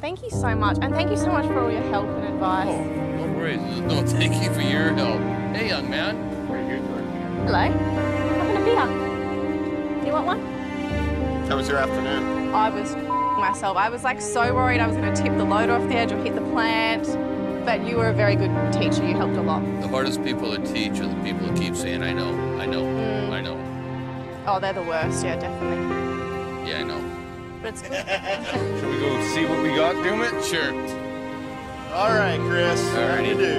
Thank you so much, and thank you so much for all your help and advice. Oh, no worries. No, thank you for your help. Hey, young man. Hello. Having a beer. Do you want one? How was your afternoon? I was myself. I was like so worried I was going to tip the load off the edge or hit the plant. But you were a very good teacher. You helped a lot. The hardest people to teach are the people who keep saying, I know, I know, Mm. I know. Oh, they're the worst. Yeah, definitely. Yeah, I know. But it's good. Should we go see what we got, Doomit? Sure. All right, Chris. How do you do?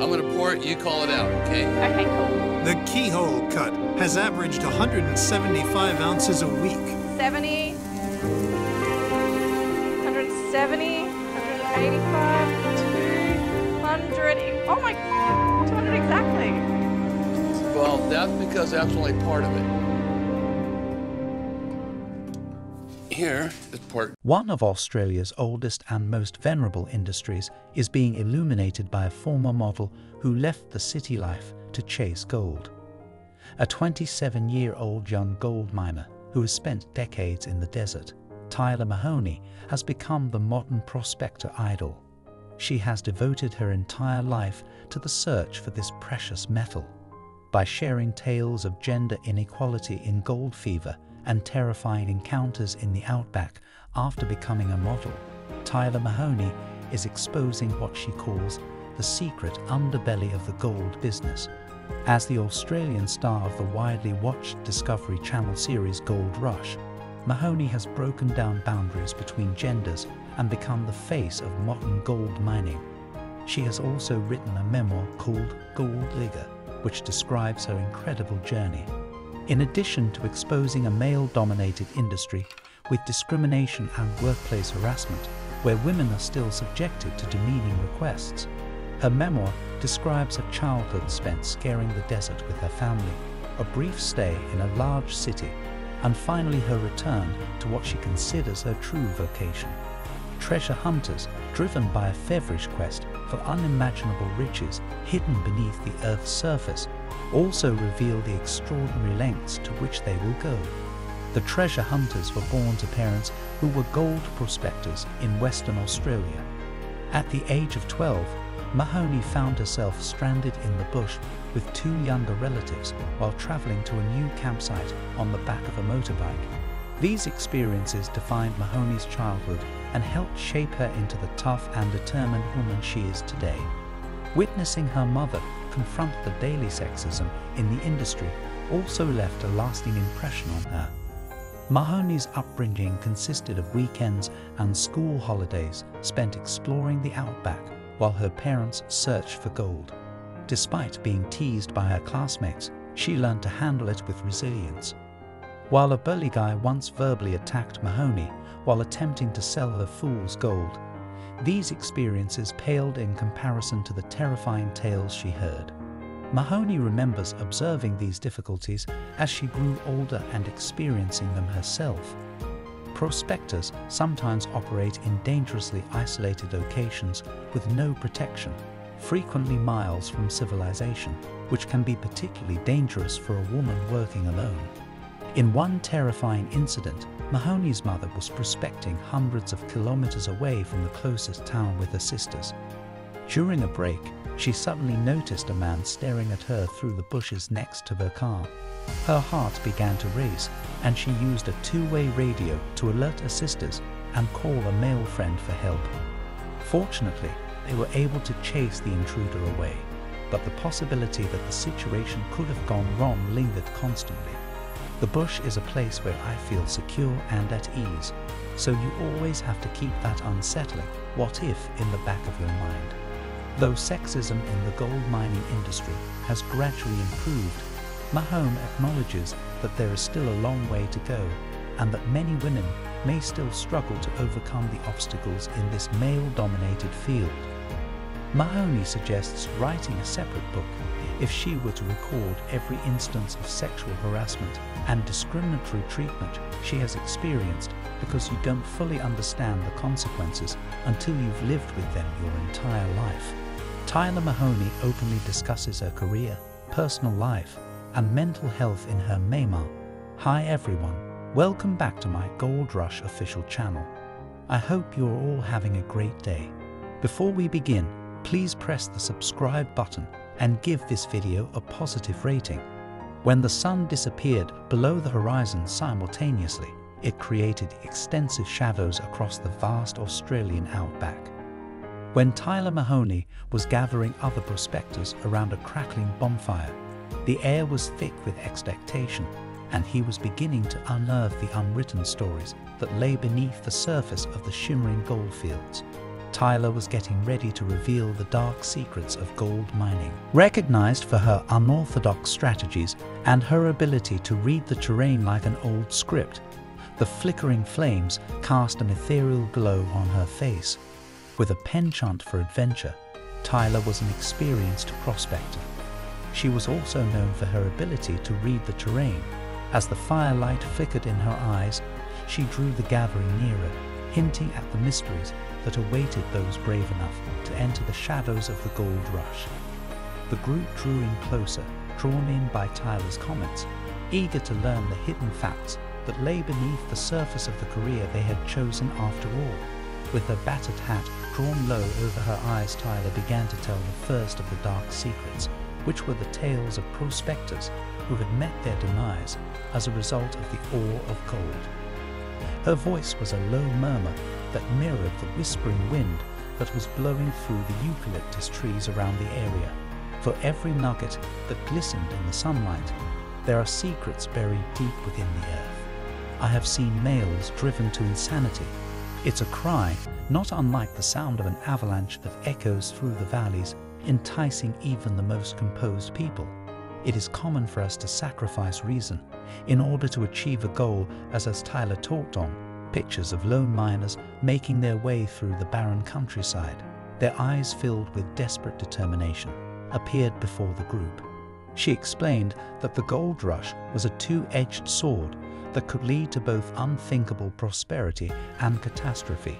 I'm going to pour it, you call it out, okay? okay, cool. The keyhole cut has averaged 175 ounces a week. 70, 170, 185, 200. Oh my god, 200 exactly. Well, that's because that's only part of it. Here is. One of Australia's oldest and most venerable industries is being illuminated by a former model who left the city life to chase gold. A 27 year old young gold miner who has spent decades in the desert, Tyler Mahoney has become the modern prospector idol. She has devoted her entire life to the search for this precious metal. By sharing tales of gender inequality in gold fever and terrifying encounters in the outback after becoming a model, Tyler Mahoney is exposing what she calls the secret underbelly of the gold business. As the Australian star of the widely watched Discovery Channel series Gold Rush, Mahoney has broken down boundaries between genders and become the face of modern gold mining. She has also written a memoir called Gold Digger, which describes her incredible journey. In addition to exposing a male dominated industry with discrimination and workplace harassment, where women are still subjected to demeaning requests, her memoir describes her childhood spent scaring the desert with her family, a brief stay in a large city, and finally her return to what she considers her true vocation. Treasure hunters, driven by a feverish quest for unimaginable riches hidden beneath the Earth's surface, also reveal the extraordinary lengths to which they will go. The treasure hunters were born to parents who were gold prospectors in Western Australia. At the age of 12, Mahoney found herself stranded in the bush with two younger relatives while traveling to a new campsite on the back of a motorbike. These experiences defined Mahoney's childhood and helped shape her into the tough and determined woman she is today. Witnessing her mother confront the daily sexism in the industry also left a lasting impression on her. Mahoney's upbringing consisted of weekends and school holidays spent exploring the outback while her parents searched for gold. Despite being teased by her classmates, she learned to handle it with resilience. While a burly guy once verbally attacked Mahoney while attempting to sell her fool's gold, these experiences paled in comparison to the terrifying tales she heard. Mahoney remembers observing these difficulties as she grew older and experiencing them herself. Prospectors sometimes operate in dangerously isolated locations with no protection, frequently miles from civilization, which can be particularly dangerous for a woman working alone. In one terrifying incident, Mahoney's mother was prospecting hundreds of kilometers away from the closest town with her sisters. During a break, she suddenly noticed a man staring at her through the bushes next to her car. Her heart began to race, and she used a two-way radio to alert her sisters and call a male friend for help. Fortunately, they were able to chase the intruder away, but the possibility that the situation could have gone wrong lingered constantly. The bush is a place where I feel secure and at ease, so you always have to keep that unsettling what if in the back of your mind. Though sexism in the gold mining industry has gradually improved, Mahoney acknowledges that there is still a long way to go and that many women may still struggle to overcome the obstacles in this male-dominated field. Mahoney suggests writing a separate book if she were to record every instance of sexual harassment and discriminatory treatment she has experienced because you don't fully understand the consequences until you've lived with them your entire life. Tyler Mahoney openly discusses her career, personal life, and mental health in her memoir. Hi everyone, welcome back to my Gold Rush official channel. I hope you are all having a great day. Before we begin, please press the subscribe button and give this video a positive rating. When the sun disappeared below the horizon simultaneously, it created extensive shadows across the vast Australian outback. When Tyler Mahoney was gathering other prospectors around a crackling bonfire, the air was thick with expectation, and he was beginning to unearth the unwritten stories that lay beneath the surface of the shimmering goldfields. Tyler was getting ready to reveal the dark secrets of gold mining. Recognized for her unorthodox strategies and her ability to read the terrain like an old script, the flickering flames cast an ethereal glow on her face. With a penchant for adventure, Tyler was an experienced prospector. She was also known for her ability to read the terrain. As the firelight flickered in her eyes, she drew the gathering nearer, hinting at the mysteries that awaited those brave enough to enter the shadows of the gold rush. The group drew in closer, drawn in by Tyler's comments, eager to learn the hidden facts that lay beneath the surface of the career they had chosen after all. With her battered hat drawn low over her eyes, Tyler began to tell the first of the dark secrets, which were the tales of prospectors who had met their demise as a result of the ore of gold. Her voice was a low murmur that mirrored the whispering wind that was blowing through the eucalyptus trees around the area. For every nugget that glistened in the sunlight, there are secrets buried deep within the earth. I have seen males driven to insanity it's a cry not unlike the sound of an avalanche that echoes through the valleys, enticing even the most composed people. It is common for us to sacrifice reason in order to achieve a goal, as as Tyler talked on, pictures of lone miners making their way through the barren countryside, their eyes filled with desperate determination, appeared before the group. She explained that the gold rush was a two-edged sword that could lead to both unthinkable prosperity and catastrophe.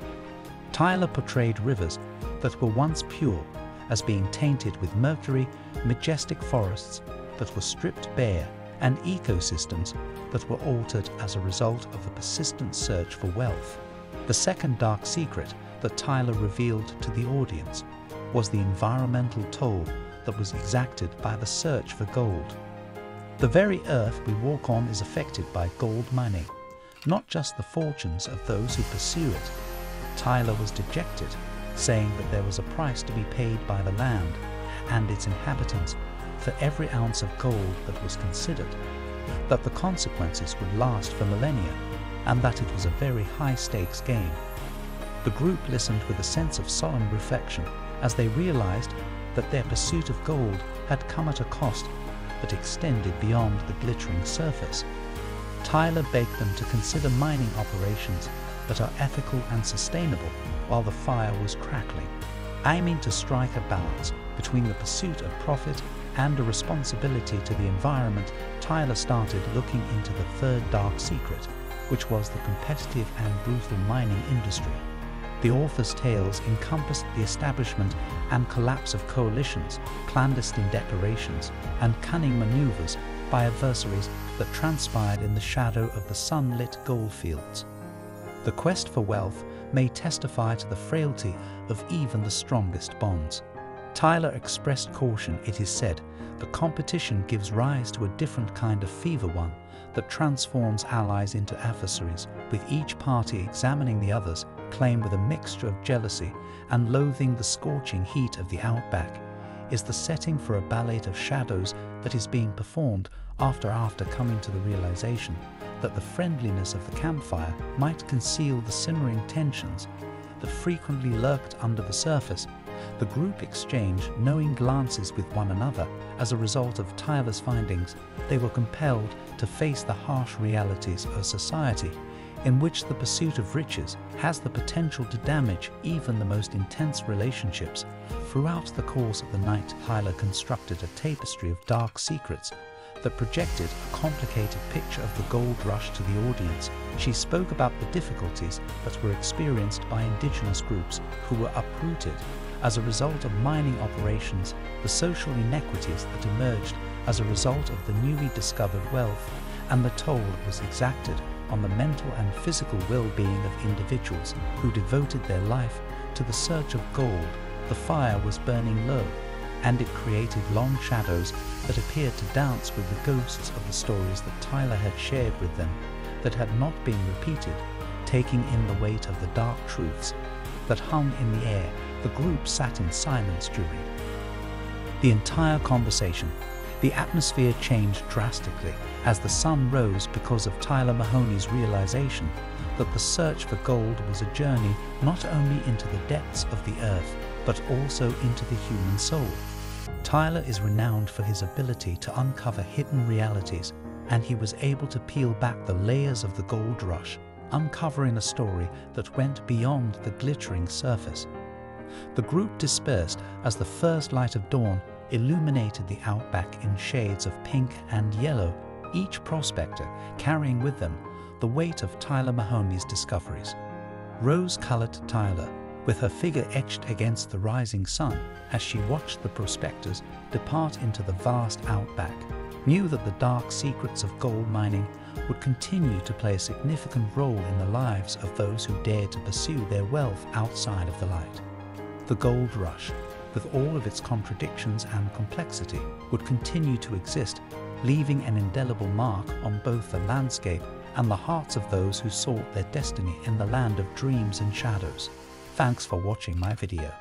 Tyler portrayed rivers that were once pure as being tainted with mercury, majestic forests that were stripped bare, and ecosystems that were altered as a result of the persistent search for wealth. The second dark secret that Tyler revealed to the audience was the environmental toll that was exacted by the search for gold. The very earth we walk on is affected by gold mining, not just the fortunes of those who pursue it. Tyler was dejected, saying that there was a price to be paid by the land and its inhabitants for every ounce of gold that was considered, that the consequences would last for millennia, and that it was a very high stakes game. The group listened with a sense of solemn reflection as they realized that their pursuit of gold had come at a cost that extended beyond the glittering surface. Tyler begged them to consider mining operations that are ethical and sustainable while the fire was crackling, aiming to strike a balance between the pursuit of profit and a responsibility to the environment, Tyler started looking into the third dark secret, which was the competitive and brutal mining industry. The author's tales encompassed the establishment and collapse of coalitions, clandestine declarations, and cunning maneuvers by adversaries that transpired in the shadow of the sunlit goldfields. The quest for wealth may testify to the frailty of even the strongest bonds. Tyler expressed caution, it is said, the competition gives rise to a different kind of fever one that transforms allies into adversaries, with each party examining the others claim with a mixture of jealousy and loathing the scorching heat of the outback, is the setting for a ballet of shadows that is being performed after after coming to the realization that the friendliness of the campfire might conceal the simmering tensions that frequently lurked under the surface the group exchanged knowing glances with one another. As a result of tireless findings, they were compelled to face the harsh realities of society in which the pursuit of riches has the potential to damage even the most intense relationships. Throughout the course of the night, Tyler constructed a tapestry of dark secrets that projected a complicated picture of the gold rush to the audience. She spoke about the difficulties that were experienced by indigenous groups who were uprooted as a result of mining operations, the social inequities that emerged as a result of the newly discovered wealth, and the toll that was exacted on the mental and physical well-being of individuals who devoted their life to the search of gold, the fire was burning low, and it created long shadows that appeared to dance with the ghosts of the stories that Tyler had shared with them that had not been repeated, taking in the weight of the dark truths that hung in the air the group sat in silence during. The entire conversation, the atmosphere changed drastically as the sun rose because of Tyler Mahoney's realization that the search for gold was a journey not only into the depths of the earth, but also into the human soul. Tyler is renowned for his ability to uncover hidden realities, and he was able to peel back the layers of the gold rush, uncovering a story that went beyond the glittering surface. The group dispersed as the first light of dawn illuminated the outback in shades of pink and yellow, each prospector carrying with them the weight of Tyler Mahoney's discoveries. Rose-colored Tyler, with her figure etched against the rising sun as she watched the prospectors depart into the vast outback, knew that the dark secrets of gold mining would continue to play a significant role in the lives of those who dared to pursue their wealth outside of the light. The gold rush, with all of its contradictions and complexity, would continue to exist, leaving an indelible mark on both the landscape and the hearts of those who sought their destiny in the land of dreams and shadows. Thanks for watching my video.